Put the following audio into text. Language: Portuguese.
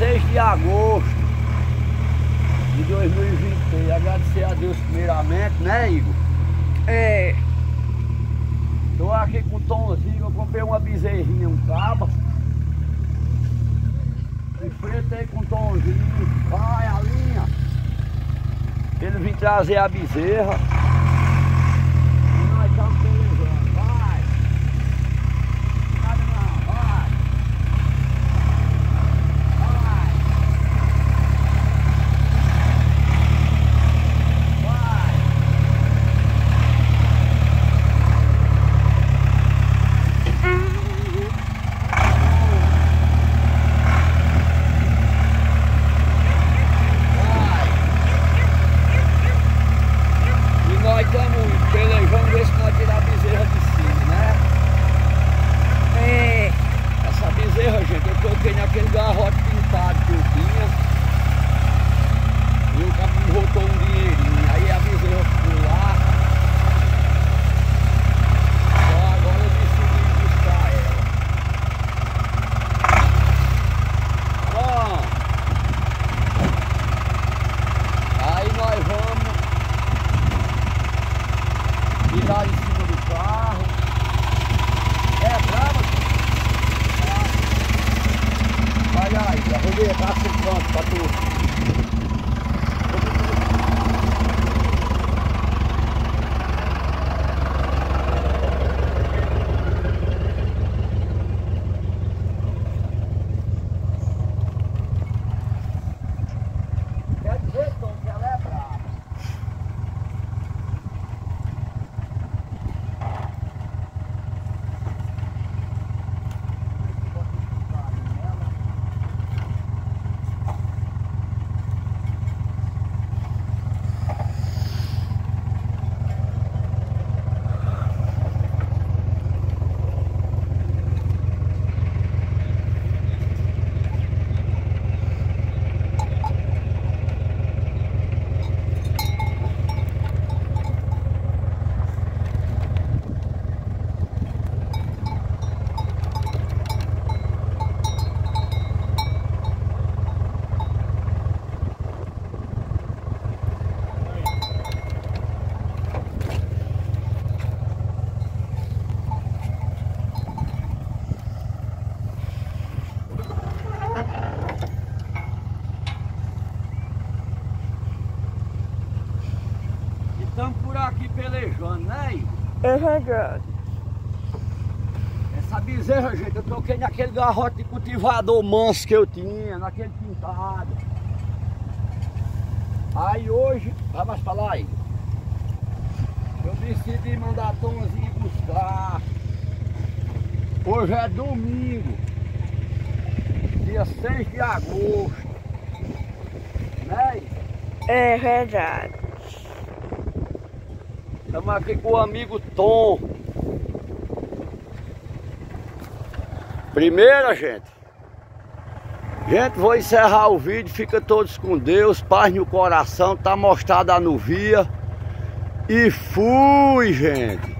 6 de agosto de 2023. Agradecer a Deus primeiramente, né, Igor? É. Tô aqui com o Tomzinho, eu comprei uma bezerrinha, um caba. Enfrentei com o Tomzinho, vai a linha. Ele vim trazer a bezerra. E nós estamos pelejando, vai. Nada não, vai. Vai. Vai. Vai. E nós estamos pelejando ver se nós tirar a bezerra de cima, né? É. Essa bezerra, gente, eu coloquei naquele garrote pintado que eu tinha. E o cara me botou um dinheirinho. Aí a bezerra ficou lá. Só agora eu decidi buscar ela. Bom. Aí nós vamos tirar estamos por aqui pelejando, né, Igor? É verdade. Essa bezerra, gente, eu troquei naquele garrote de cultivador manso que eu tinha, naquele pintado. Aí hoje, vai mais falar aí. Eu decidi mandar Tomzinho buscar. Hoje é domingo, dia 6 de agosto. Né? Igor? É verdade. Estamos aqui com o amigo Tom. Primeira, gente. Gente, vou encerrar o vídeo. Fica todos com Deus. Paz no coração. Tá mostrada a nuvia. E fui, gente.